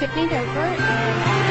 Tiffany Dover, and